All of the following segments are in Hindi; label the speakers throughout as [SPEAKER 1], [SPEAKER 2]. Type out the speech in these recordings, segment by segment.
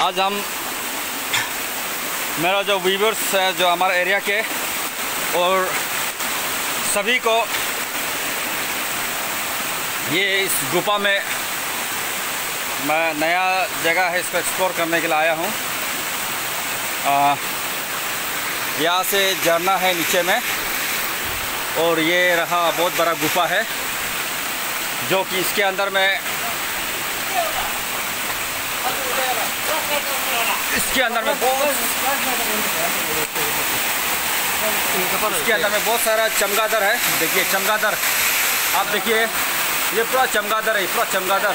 [SPEAKER 1] आज हम, मेरा जो व्यूवर्स है, जो हमारे एरिया के, और सभी को ये इस गुफा में मैं नया जगह है, इसको एक्सप्लोर करने के लिए आया हूँ। यहाँ से झरना है नीचे में, और ये रहा बहुत बड़ा गुफा है, जो कि इसके अंदर में इसके अंदर में इसके अंदर में बहुत सारा चमगादड़ है। देखिए, चमगादड़। आप देखिए, ये पूरा चमगादड़ है पूरा चमगादड़।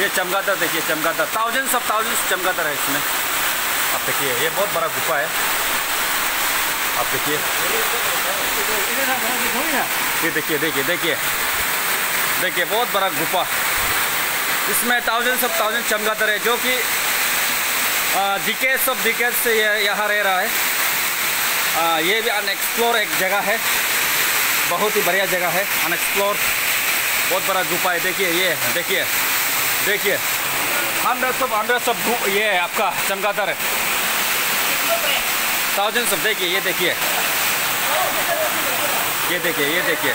[SPEAKER 1] ये चमगादड़, देखिए, चमगादड़। थाउजेंड्स ऑफ़ थाउजेंड्स चमगादड़ है इसमें। आप देखिए, ये बहुत बड़ा गुफा है। आप देखिए। ये देखिए देखिए देखिए। देखिए, बहुत बड़ा गुफा। इसमें थाउजेंड्स ऑफ़ थाउज़ेंड चमगादड़ है जो कि डिकेट्स ऑफ़ डिकेट्स से ये यहाँ रह रहा है। आ, ये भी अनएक्सप्लोर एक जगह है। बहुत ही बढ़िया जगह है अनएक्सप्लोर बहुत बड़ा गुफा है। देखिए ये देखिए देखिए। हंड्रेड्स ऑफ़ हंड्रेड्स ऑफ़ ये है आपका चमगादड़। है थाउजेंड्स ऑफ़ देखिए ये देखिए। ये देखिए ये देखिए।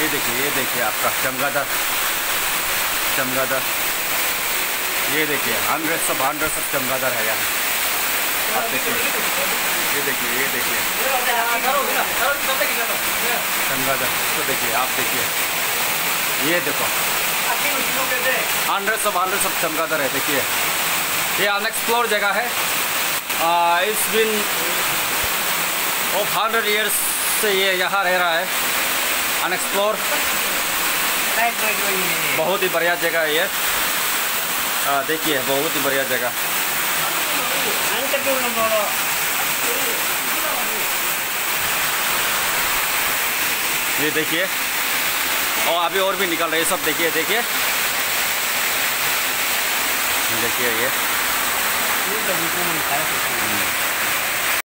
[SPEAKER 1] ये देखिए ये देखिए आपका चमगादड़। चमगादड़। ये देखिए हंड्रेड्स ऑफ़ हंड्रेड्स ऑफ़ चमगादड़ है यहाँ आप देखिए। ये देखिए ये देखिए। चमगादड़ तो देखिए, आप देखिए। ये देखो। हंड्रेड्स ऑफ़ हंड्रेड्स ऑफ़ चमगादड़ है, देखिए। ये अनएक्सप्लोर जगह है। It's been of hundred years से ये यहाँ रह रहा है। अनएक्सप्लोर बहुत ही बढ़िया जगह है ये। देखिए, बहुत ही बढ़िया जगह। ये देखिए। और अभी और भी निकल रहे सब देखिए देखिए। देखिए ये।